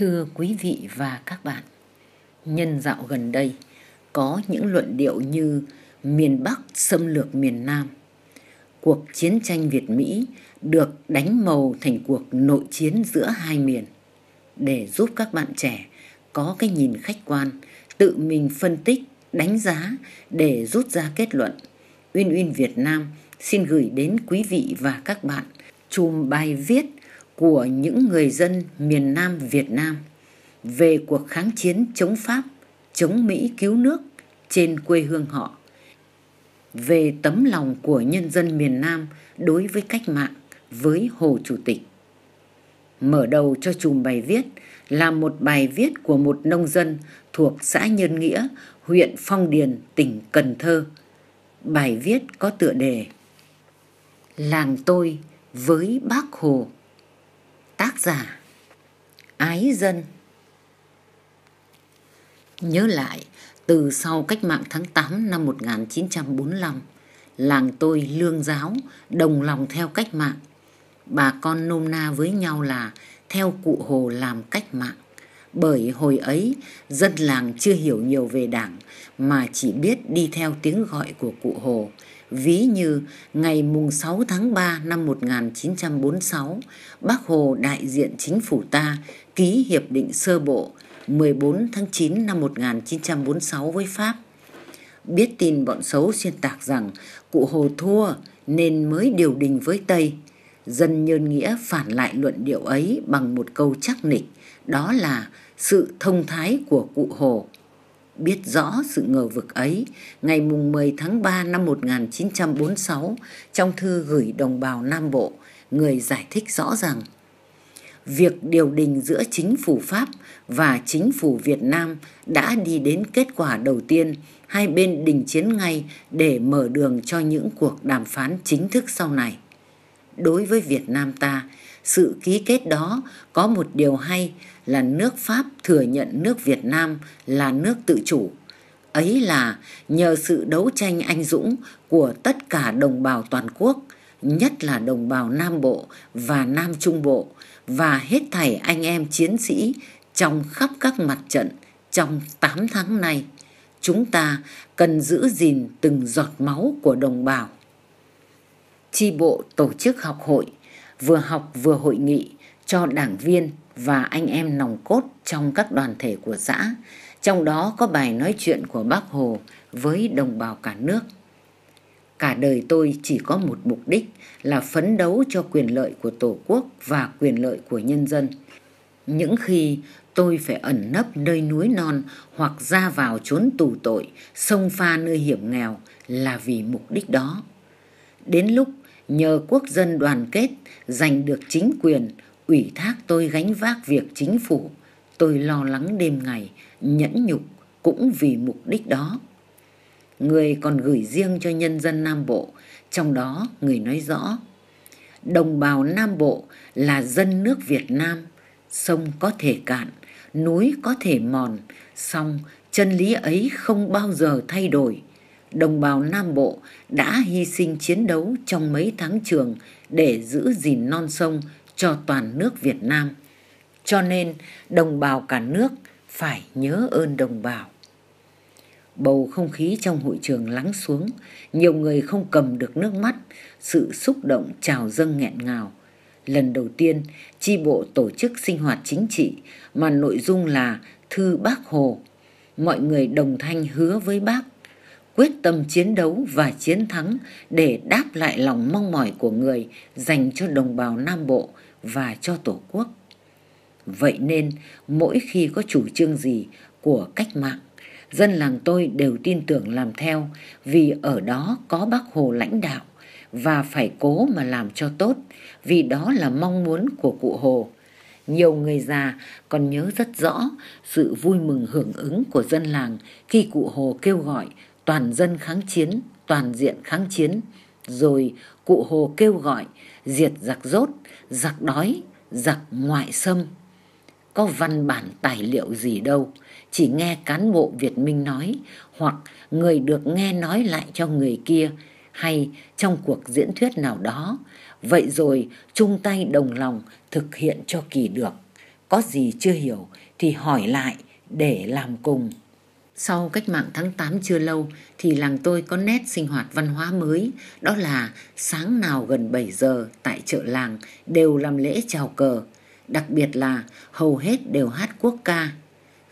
Thưa quý vị và các bạn, nhân dạo gần đây có những luận điệu như miền Bắc xâm lược miền Nam. Cuộc chiến tranh Việt-Mỹ được đánh màu thành cuộc nội chiến giữa hai miền để giúp các bạn trẻ có cái nhìn khách quan, tự mình phân tích, đánh giá để rút ra kết luận. Uyên Uyên Việt Nam xin gửi đến quý vị và các bạn chùm bài viết của những người dân miền Nam Việt Nam về cuộc kháng chiến chống Pháp, chống Mỹ cứu nước trên quê hương họ, về tấm lòng của nhân dân miền Nam đối với cách mạng, với Hồ Chủ tịch. Mở đầu cho chùm bài viết là một bài viết của một nông dân thuộc xã Nhân Nghĩa, huyện Phong Điền, tỉnh Cần Thơ. Bài viết có tựa đề Làng tôi với bác Hồ Tác giả Ái dân. Nhớ lại, từ sau cách mạng tháng 8 năm 1945 Làng tôi lương giáo đồng lòng theo cách mạng. Bà con nôm na với nhau là theo cụ Hồ làm cách mạng. Bởi hồi ấy, dân làng chưa hiểu nhiều về đảng, mà chỉ biết đi theo tiếng gọi của cụ Hồ. Ví như ngày mùng 6 tháng 3 năm 1946, Bác Hồ đại diện chính phủ ta ký hiệp định sơ bộ 14 tháng 9 năm 1946 với Pháp. Biết tin bọn xấu xuyên tạc rằng cụ Hồ thua nên mới điều đình với Tây. Dân nhân nghĩa phản lại luận điệu ấy bằng một câu chắc nịch, đó là sự thông thái của cụ Hồ biết rõ sự ngờ vực ấy, ngày mùng 10 tháng 3 năm 1946, trong thư gửi đồng bào Nam Bộ, người giải thích rõ rằng việc điều đình giữa chính phủ Pháp và chính phủ Việt Nam đã đi đến kết quả đầu tiên, hai bên đình chiến ngay để mở đường cho những cuộc đàm phán chính thức sau này. Đối với Việt Nam ta, sự ký kết đó có một điều hay là nước Pháp thừa nhận nước Việt Nam là nước tự chủ. Ấy là nhờ sự đấu tranh anh dũng của tất cả đồng bào toàn quốc, nhất là đồng bào Nam Bộ và Nam Trung Bộ và hết thảy anh em chiến sĩ trong khắp các mặt trận trong 8 tháng này. Chúng ta cần giữ gìn từng giọt máu của đồng bào. Chi bộ tổ chức học hội, vừa học vừa hội nghị cho đảng viên và anh em nòng cốt trong các đoàn thể của xã, trong đó có bài nói chuyện của bác Hồ với đồng bào cả nước. Cả đời tôi chỉ có một mục đích là phấn đấu cho quyền lợi của Tổ quốc và quyền lợi của nhân dân. Những khi tôi phải ẩn nấp nơi núi non hoặc ra vào trốn tù tội, sông pha nơi hiểm nghèo là vì mục đích đó. Đến lúc nhờ quốc dân đoàn kết giành được chính quyền, ủy thác tôi gánh vác việc chính phủ, tôi lo lắng đêm ngày, nhẫn nhục cũng vì mục đích đó. Người còn gửi riêng cho nhân dân Nam Bộ, trong đó người nói rõ, đồng bào Nam Bộ là dân nước Việt Nam, sông có thể cạn, núi có thể mòn, song chân lý ấy không bao giờ thay đổi. Đồng bào Nam Bộ đã hy sinh chiến đấu trong mấy tháng trường để giữ gìn non sông cho toàn nước Việt Nam. Cho nên đồng bào cả nước phải nhớ ơn đồng bào. Bầu không khí trong hội trường lắng xuống, nhiều người không cầm được nước mắt, sự xúc động trào dâng nghẹn ngào. Lần đầu tiên, chi bộ tổ chức sinh hoạt chính trị mà nội dung là Thư Bác Hồ. Mọi người đồng thanh hứa với bác quyết tâm chiến đấu và chiến thắng để đáp lại lòng mong mỏi của người dành cho đồng bào Nam Bộ và cho Tổ quốc. Vậy nên mỗi khi có chủ trương gì của cách mạng, dân làng tôi đều tin tưởng làm theo vì ở đó có bác Hồ lãnh đạo và phải cố mà làm cho tốt vì đó là mong muốn của cụ Hồ. Nhiều người già còn nhớ rất rõ sự vui mừng hưởng ứng của dân làng khi cụ Hồ kêu gọi toàn dân kháng chiến, toàn diện kháng chiến. Rồi cụ Hồ kêu gọi diệt giặc rốt, giặc đói, giặc ngoại xâm. Có văn bản tài liệu gì đâu, chỉ nghe cán bộ Việt Minh nói hoặc người được nghe nói lại cho người kia hay trong cuộc diễn thuyết nào đó. Vậy rồi chung tay đồng lòng thực hiện cho kỳ được. có gì chưa hiểu thì hỏi lại để làm cùng. Sau cách mạng tháng 8 chưa lâu thì làng tôi có nét sinh hoạt văn hóa mới, đó là sáng nào gần 7 giờ tại chợ làng đều làm lễ chào cờ, đặc biệt là hầu hết đều hát quốc ca.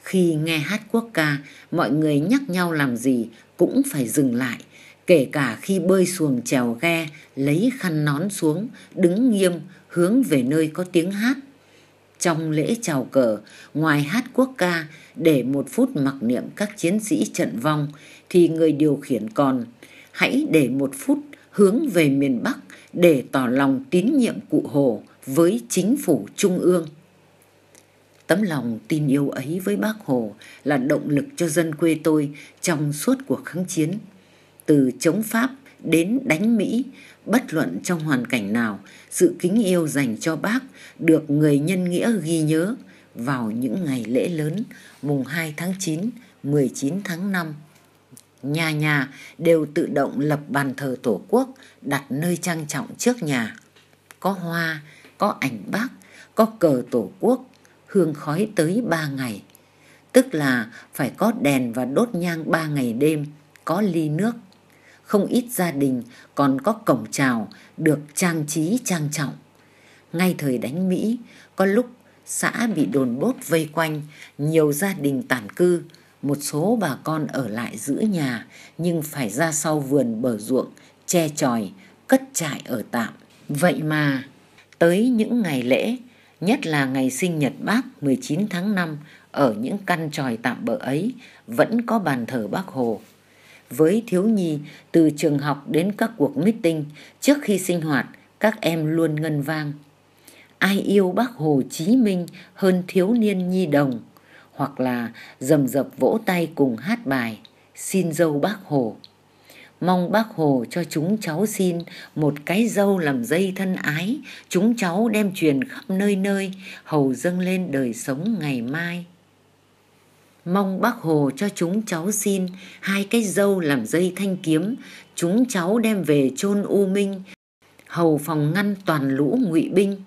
Khi nghe hát quốc ca, mọi người nhắc nhau làm gì cũng phải dừng lại, kể cả khi bơi xuồng trèo ghe, lấy khăn nón xuống, đứng nghiêm, hướng về nơi có tiếng hát. Trong lễ chào cờ, ngoài hát quốc ca để một phút mặc niệm các chiến sĩ trận vong, thì người điều khiển còn hãy để một phút hướng về miền Bắc để tỏ lòng tín nhiệm cụ Hồ với chính phủ trung ương. Tấm lòng tin yêu ấy với bác Hồ là động lực cho dân quê tôi trong suốt cuộc kháng chiến. Từ chống Pháp đến đánh Mỹ, bất luận trong hoàn cảnh nào, sự kính yêu dành cho bác được người nhân nghĩa ghi nhớ vào những ngày lễ lớn mùng 2 tháng 9, 19 tháng 5. Nhà nhà đều tự động lập bàn thờ Tổ quốc đặt nơi trang trọng trước nhà. Có hoa, có ảnh bác, có cờ Tổ quốc, hương khói tới ba ngày. Tức là phải có đèn và đốt nhang ba ngày đêm, có ly nước. Không ít gia đình còn có cổng chào được trang trí trang trọng. Ngay thời đánh Mỹ, có lúc xã bị đồn bốt vây quanh, nhiều gia đình tản cư, một số bà con ở lại giữ nhà nhưng phải ra sau vườn bờ ruộng, che tròi, cất trại ở tạm. Vậy mà, tới những ngày lễ, nhất là ngày sinh nhật bác 19 tháng 5, ở những căn tròi tạm bỡ ấy vẫn có bàn thờ bác Hồ. Với thiếu nhi, từ trường học đến các cuộc meeting, trước khi sinh hoạt, các em luôn ngân vang. Ai yêu bác Hồ Chí Minh hơn thiếu niên nhi đồng, hoặc là rầm rập vỗ tay cùng hát bài Xin dâu bác Hồ. Mong bác Hồ cho chúng cháu xin một cái dâu làm dây thân ái, chúng cháu đem truyền khắp nơi nơi, hầu dâng lên đời sống ngày mai. Mong bác Hồ cho chúng cháu xin hai cái dâu làm dây thanh kiếm, chúng cháu đem về chôn U Minh, hầu phòng ngăn toàn lũ ngụy binh.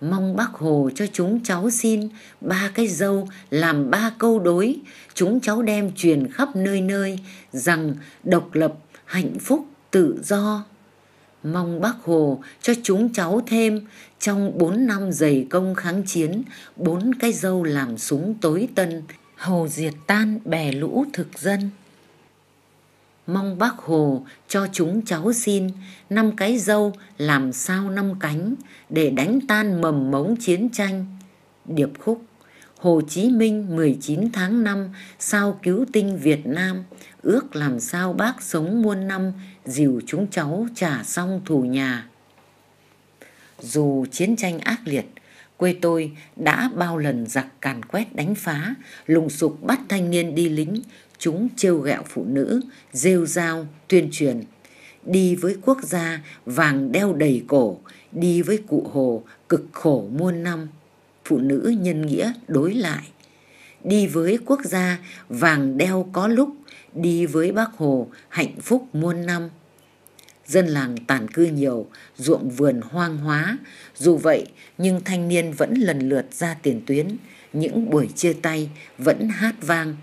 Mong bác Hồ cho chúng cháu xin ba cái dâu làm ba câu đối, chúng cháu đem truyền khắp nơi nơi rằng độc lập, hạnh phúc, tự do. Mong bác Hồ cho chúng cháu thêm trong bốn năm dày công kháng chiến, bốn cái dâu làm súng tối tân, hầu diệt tan bè lũ thực dân. Mong bác Hồ cho chúng cháu xin năm cái dâu làm sao năm cánh để đánh tan mầm mống chiến tranh. Điệp khúc Hồ Chí Minh 19 tháng 5 sao cứu tinh Việt Nam ước làm sao bác sống muôn năm dìu chúng cháu trả xong thù nhà. Dù chiến tranh ác liệt, quê tôi đã bao lần giặc càn quét đánh phá, lùng sục bắt thanh niên đi lính, chúng trêu ghẹo phụ nữ, rêu rao, tuyên truyền. Đi với quốc gia vàng đeo đầy cổ, đi với cụ hồ cực khổ muôn năm. Phụ nữ nhân nghĩa đối lại. Đi với quốc gia vàng đeo có lúc, đi với bác Hồ hạnh phúc muôn năm. Dân làng tàn cư nhiều, ruộng vườn hoang hóa. Dù vậy, nhưng thanh niên vẫn lần lượt ra tiền tuyến. Những buổi chia tay vẫn hát vang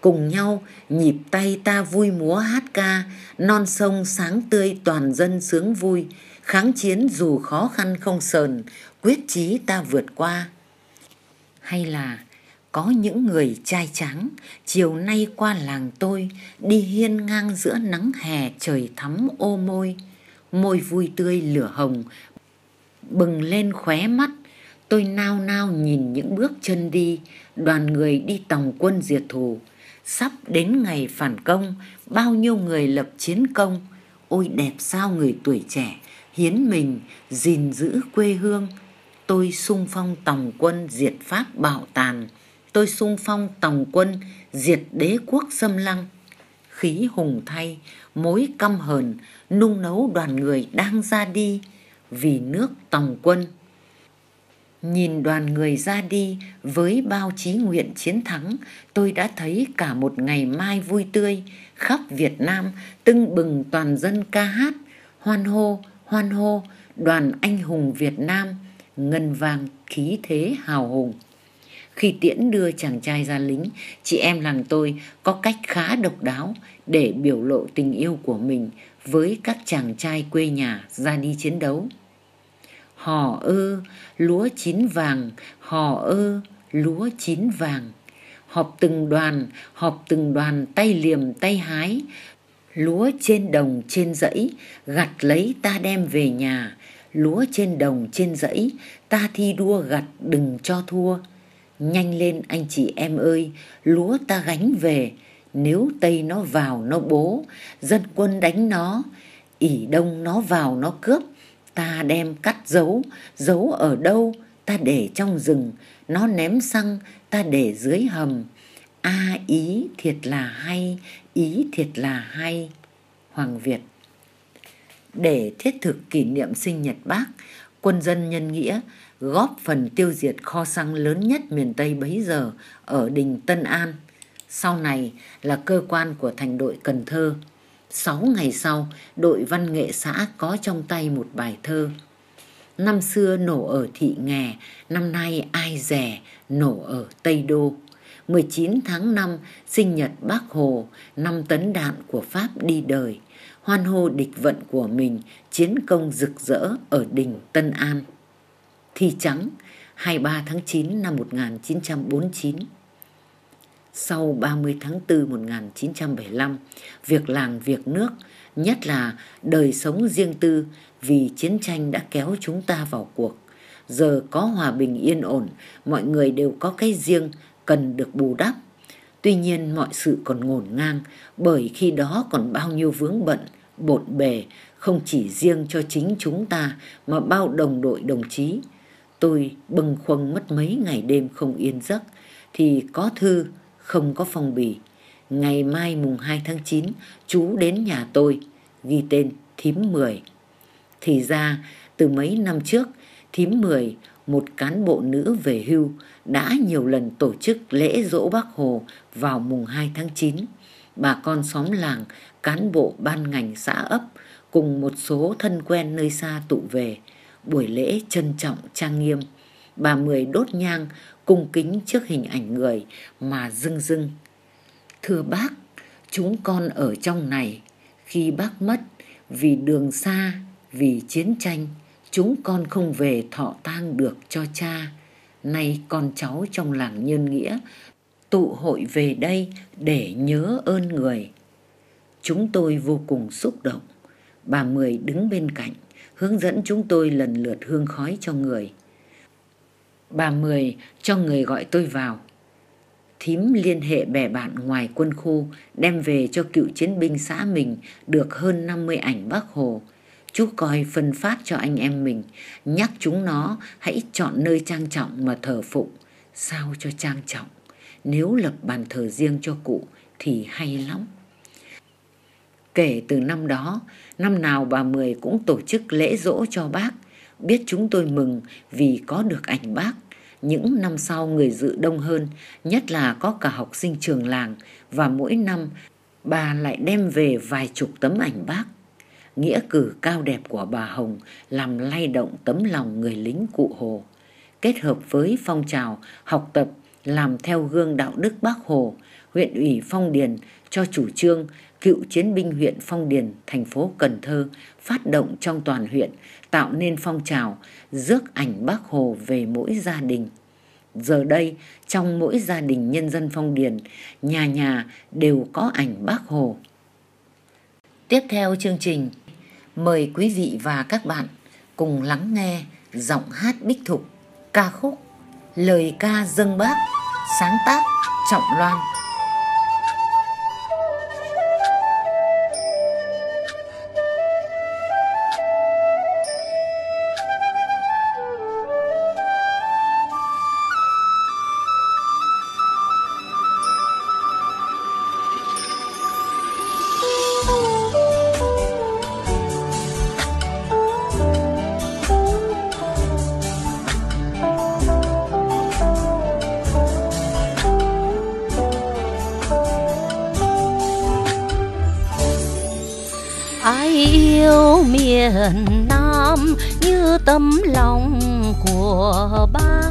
cùng nhau nhịp tay ta vui múa hát ca, non sông sáng tươi toàn dân sướng vui, kháng chiến dù khó khăn không sờn, quyết chí ta vượt qua. Hay là có những người trai trắng chiều nay qua làng tôi đi hiên ngang giữa nắng hè trời thắm ô môi, môi vui tươi lửa hồng bừng lên khóe mắt tôi nao nao nhìn những bước chân đi đoàn người đi tòng quân diệt thù Sắp đến ngày phản công, bao nhiêu người lập chiến công. Ôi đẹp sao người tuổi trẻ, hiến mình, gìn giữ quê hương. Tôi sung phong tòng quân diệt Pháp bảo tàn. Tôi sung phong tòng quân diệt đế quốc xâm lăng. Khí hùng thay, mối căm hờn, nung nấu đoàn người đang ra đi vì nước tòng quân Nhìn đoàn người ra đi với bao chí nguyện chiến thắng, tôi đã thấy cả một ngày mai vui tươi, khắp Việt Nam tưng bừng toàn dân ca hát, hoan hô, hoan hô, đoàn anh hùng Việt Nam, ngân vàng khí thế hào hùng. Khi tiễn đưa chàng trai ra lính, chị em làng tôi có cách khá độc đáo để biểu lộ tình yêu của mình với các chàng trai quê nhà ra đi chiến đấu. Hò ơ, lúa chín vàng, hò ơ, lúa chín vàng. Họp từng đoàn, họp từng đoàn tay liềm tay hái, lúa trên đồng trên dãy, gặt lấy ta đem về nhà, lúa trên đồng trên dãy, ta thi đua gặt đừng cho thua. Nhanh lên anh chị em ơi, lúa ta gánh về, nếu Tây nó vào nó bố, dân quân đánh nó, ỉ đông nó vào nó cướp, ta đem cắt giấu, giấu ở đâu, ta để trong rừng, nó ném xăng, ta để dưới hầm. A ý thiệt là hay, ý thiệt là hay. Hoàng Việt. Để thiết thực kỷ niệm sinh nhật bác, quân dân nhân nghĩa góp phần tiêu diệt kho xăng lớn nhất miền Tây bấy giờ ở đình Tân An. Sau này là cơ quan của thành đội Cần Thơ. Sáu ngày sau, đội văn nghệ xã có trong tay một bài thơ. Năm xưa nổ ở thị nghè, năm nay ai rẻ nổ ở Tây Đô. 19 tháng 5 sinh nhật bác Hồ, năm tấn đạn của Pháp đi đời. Hoan hô địch vận của mình, chiến công rực rỡ ở đỉnh Tân An. Thi trắng, 23 tháng 9 năm 1949. Sau 30 tháng 4 1975, việc làng việc nước, nhất là đời sống riêng tư vì chiến tranh đã kéo chúng ta vào cuộc. Giờ có hòa bình yên ổn, mọi người đều có cái riêng cần được bù đắp. Tuy nhiên mọi sự còn ngổn ngang bởi khi đó còn bao nhiêu vướng bận, bộn bề không chỉ riêng cho chính chúng ta mà bao đồng đội đồng chí. Tôi bâng khuâng mất mấy ngày đêm không yên giấc thì có thư không có phong bì. Ngày mai mùng 2 tháng 9 chú đến nhà tôi ghi tên thím 10. Thì ra từ mấy năm trước thím 10 một cán bộ nữ về hưu đã nhiều lần tổ chức lễ dỗ bác Hồ vào mùng 2 tháng 9. Bà con xóm làng, cán bộ ban ngành xã ấp cùng một số thân quen nơi xa tụ về. Buổi lễ trân trọng trang nghiêm. Bà Mười đốt nhang cung kính trước hình ảnh người mà dưng dưng. Thưa bác, chúng con ở trong này. Khi bác mất vì đường xa, vì chiến tranh chúng con không về thọ tang được cho cha. Nay con cháu trong làng nhân nghĩa tụ hội về đây để nhớ ơn người. Chúng tôi vô cùng xúc động. Bà mười đứng bên cạnh hướng dẫn chúng tôi lần lượt hương khói cho người bà mười cho người gọi tôi vào thím liên hệ bè bạn ngoài quân khu đem về cho cựu chiến binh xã mình được hơn 50 ảnh bác Hồ Chú coi phân phát cho anh em mình, nhắc chúng nó hãy chọn nơi trang trọng mà thờ phụng, sao cho trang trọng. Nếu lập bàn thờ riêng cho cụ thì hay lắm. Kể từ năm đó, năm nào bà Mười cũng tổ chức lễ dỗ cho bác, biết chúng tôi mừng vì có được ảnh bác. Những năm sau người dự đông hơn, nhất là có cả học sinh trường làng và mỗi năm bà lại đem về vài chục tấm ảnh bác nghĩa cử cao đẹp của bà Hồng làm lay động tấm lòng người lính cụ Hồ. Kết hợp với phong trào học tập làm theo gương đạo đức bác Hồ, huyện ủy Phong Điền cho chủ trương cựu chiến binh huyện Phong Điền, thành phố Cần Thơ phát động trong toàn huyện tạo nên phong trào rước ảnh bác Hồ về mỗi gia đình. Giờ đây, trong mỗi gia đình nhân dân Phong Điền, nhà nhà đều có ảnh bác Hồ. Tiếp theo chương trình Mời quý vị và các bạn cùng lắng nghe giọng hát Bích Thục, ca khúc Lời ca dâng bác, sáng tác Trọng Loan. Miền Nam như tấm lòng của bác.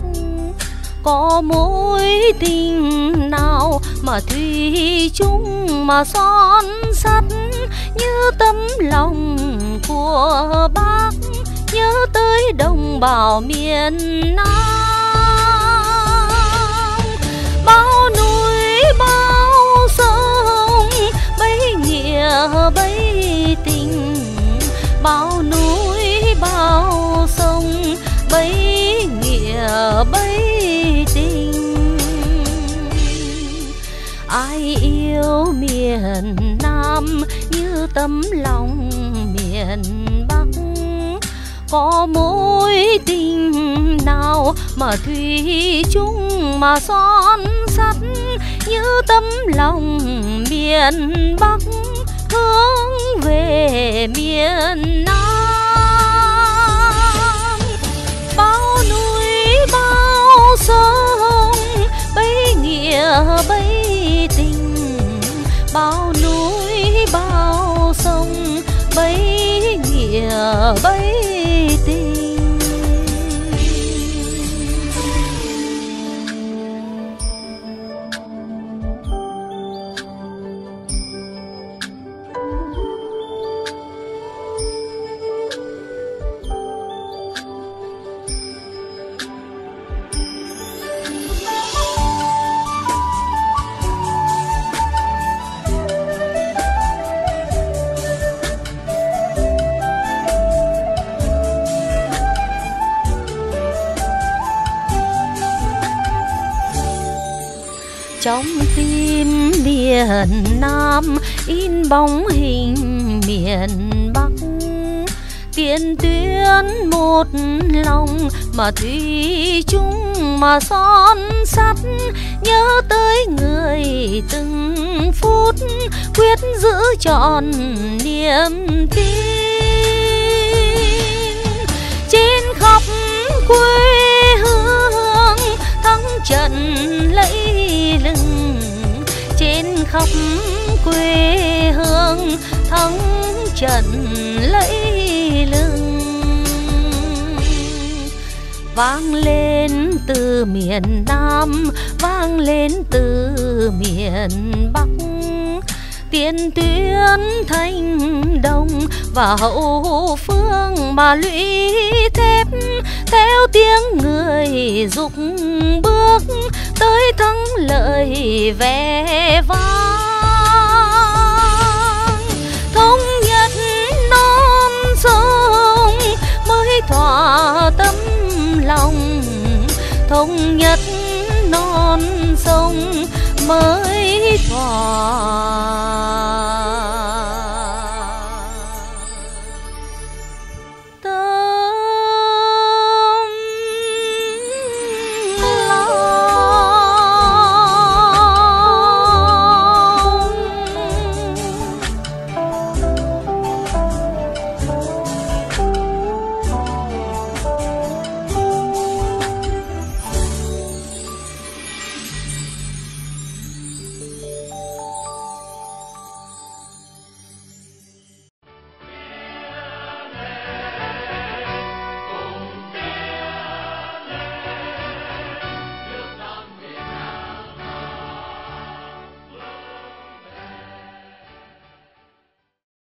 Có mối tình nào mà thủy chung mà son sắt? Như tấm lòng của bác nhớ tới đồng bào miền Nam. Miền Nam như tấm lòng miền Bắc. Có mối tình nào mà thủy chung mà son sắt như tấm lòng miền Bắc? Hướng về miền Nam trong tim miền Nam, in bóng hình miền Bắc. Tiền tuyến một lòng mà thủy chung mà son sắt, nhớ tới người từng phút quyết giữ trọn niềm tin. Trên khắp quê trận lấy lưng trên khắp quê hương, thắng trận lấy lưng vang lên từ miền Nam, vang lên từ miền Bắc tiền tuyến thanh đồng và hậu phương mà lũy thép. Theo tiếng người dục bước tới thắng lợi vẻ vang. Thống nhất non sông mới thỏa tâm lòng. Thống nhất non sông mới thỏa